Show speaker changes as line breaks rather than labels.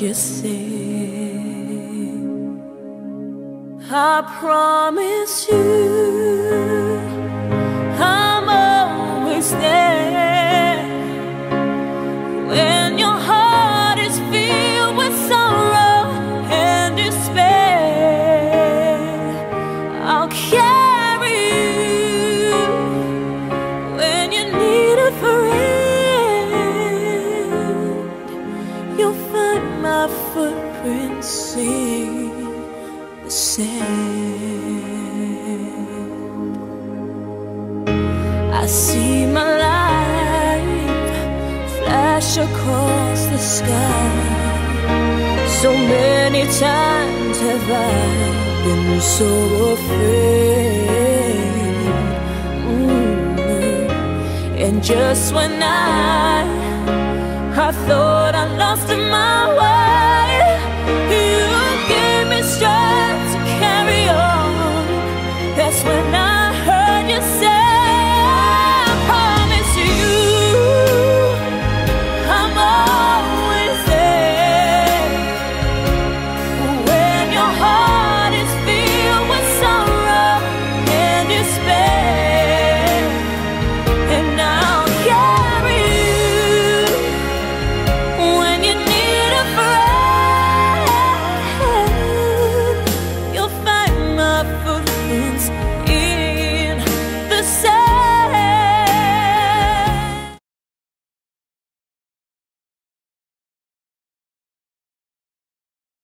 you say, I promise you, I'm always there when your heart is filled with sorrow and despair. I'll carry you when you need a friend. You'll my footprints in the sand. I see my life flash across the sky. So many times have I been so afraid. Mm. And just when I I thought I lost my